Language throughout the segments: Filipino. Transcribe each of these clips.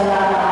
Salam.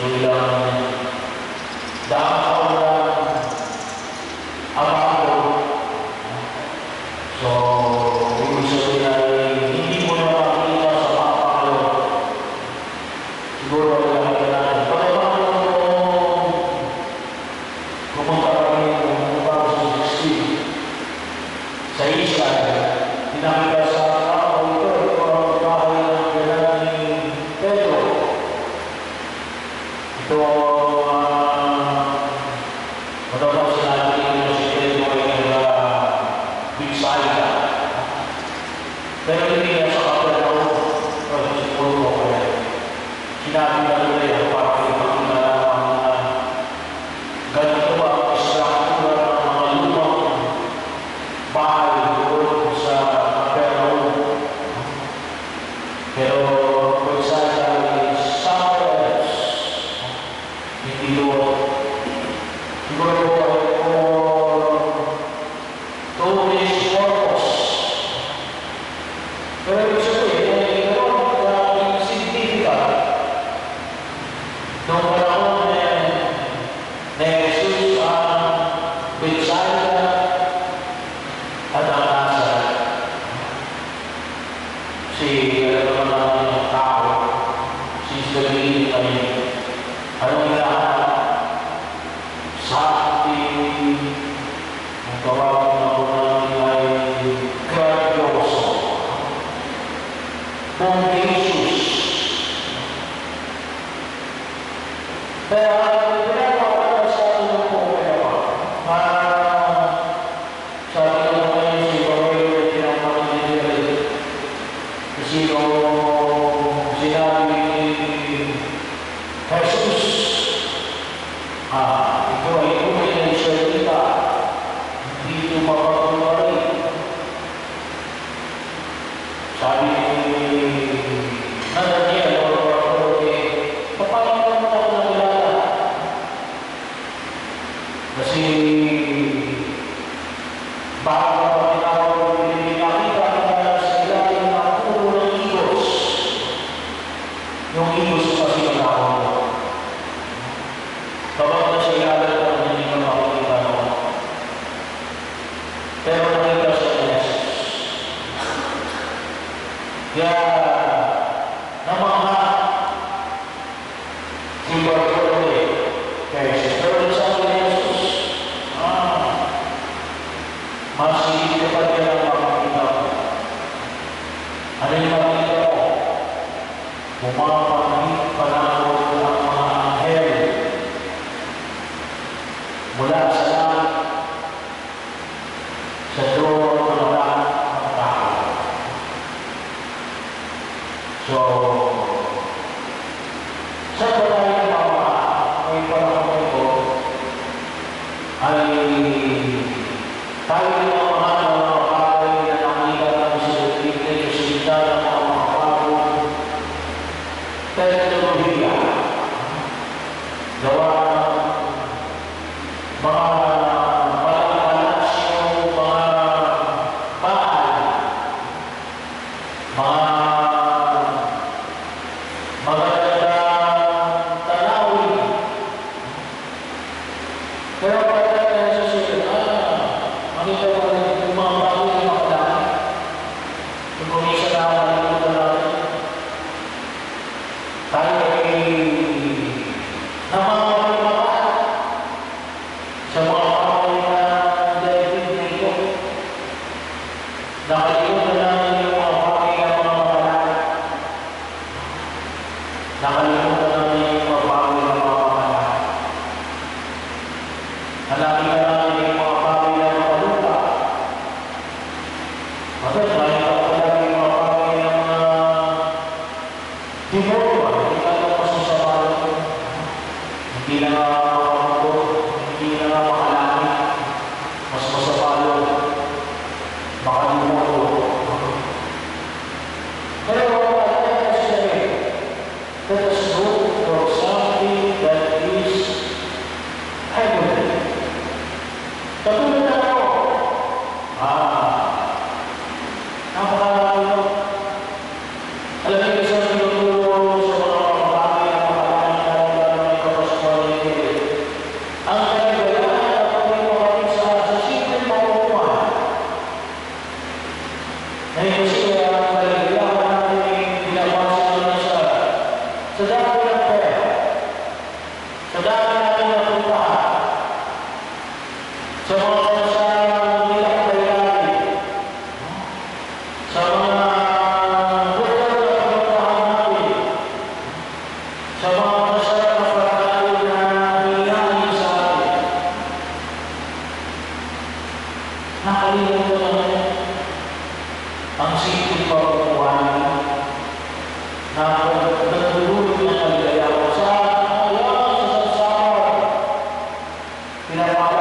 So ilang dapat Pela é palavra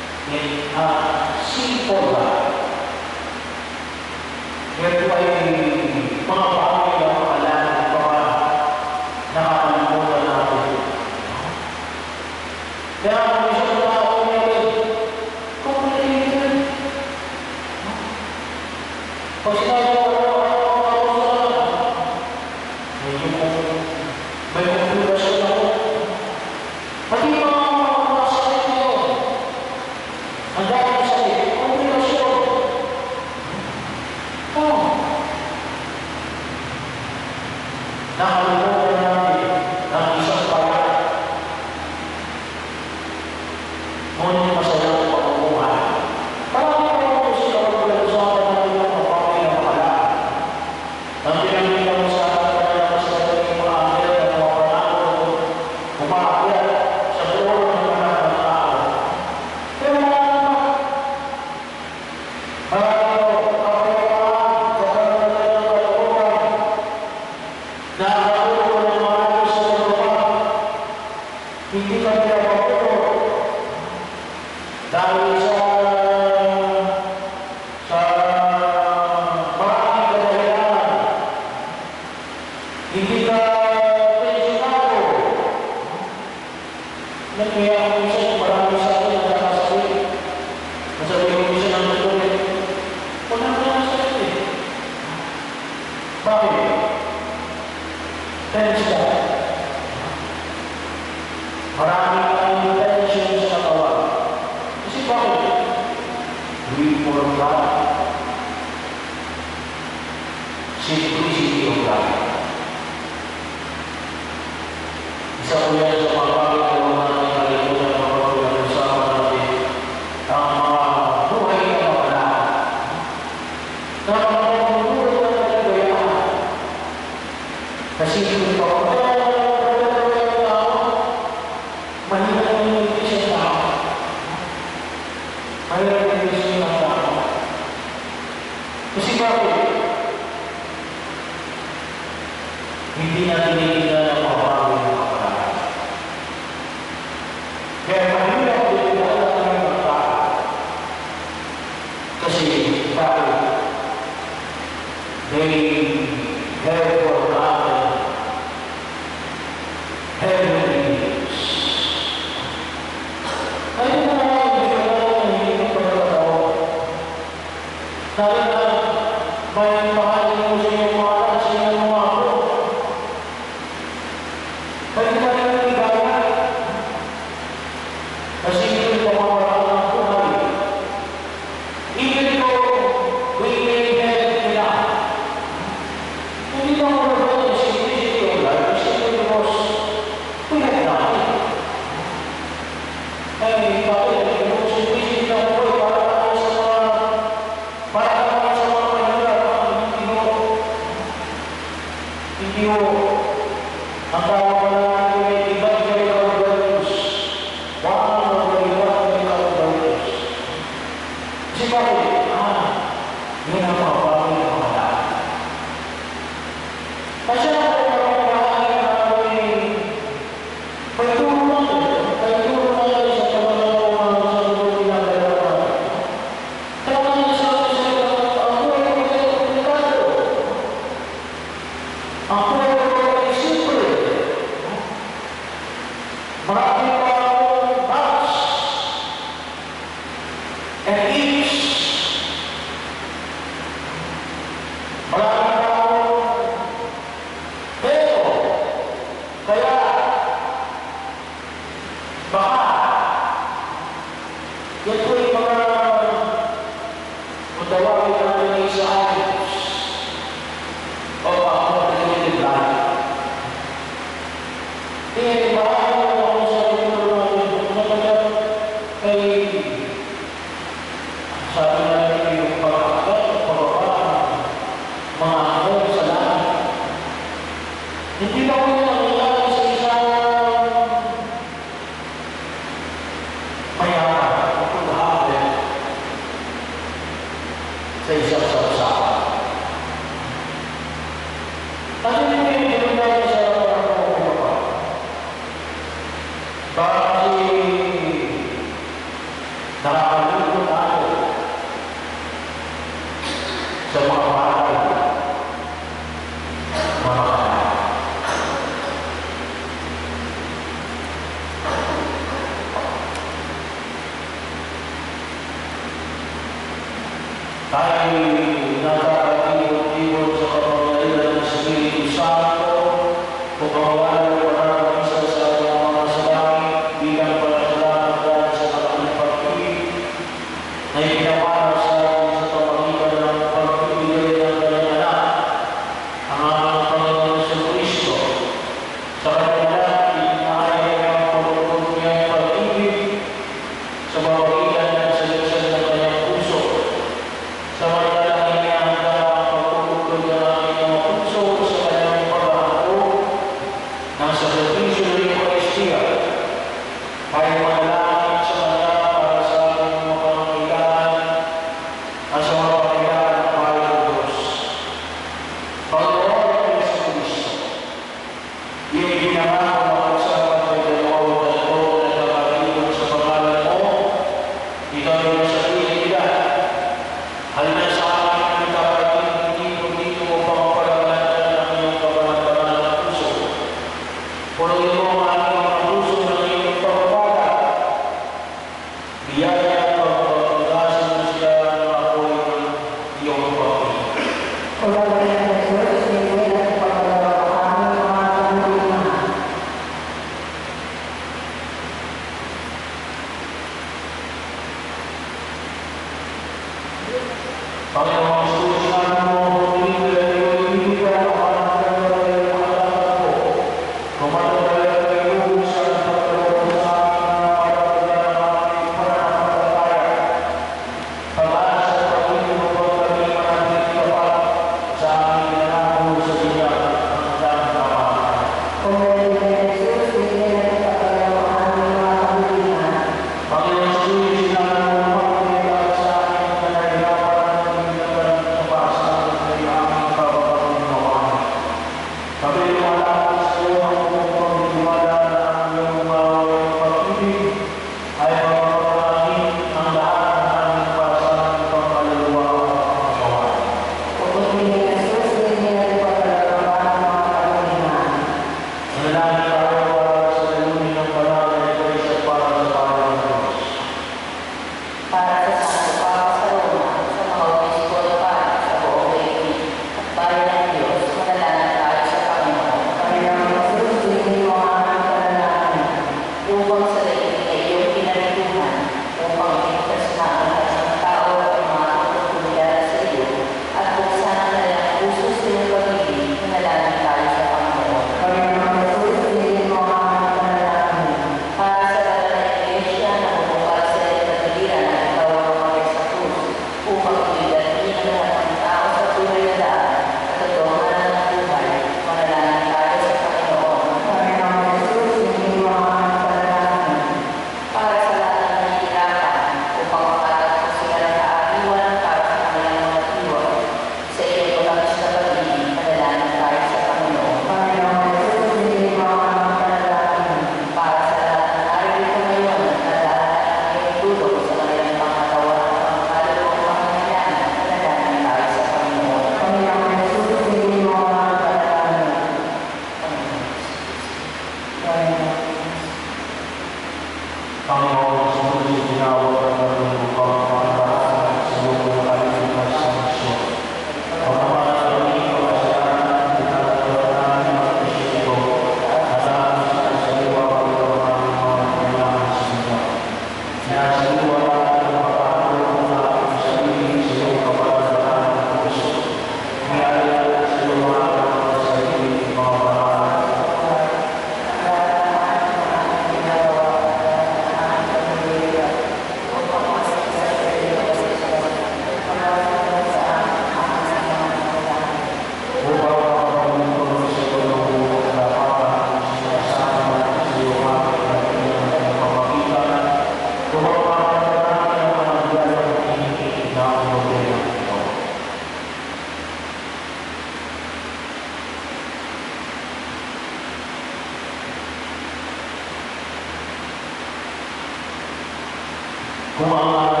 Uma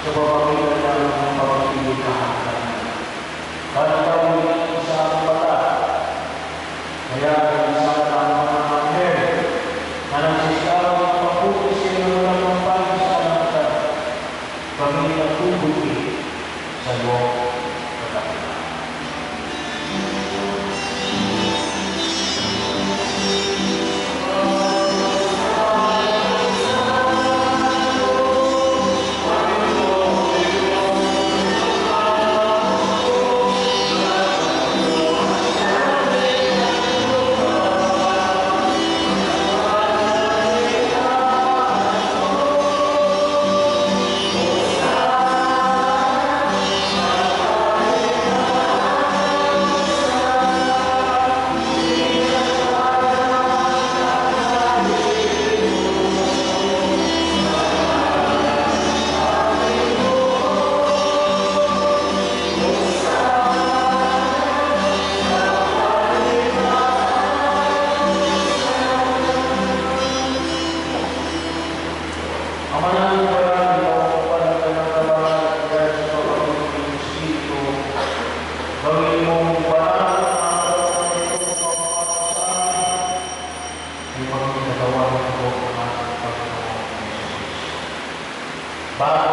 Bapak-Bapak Bye.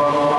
above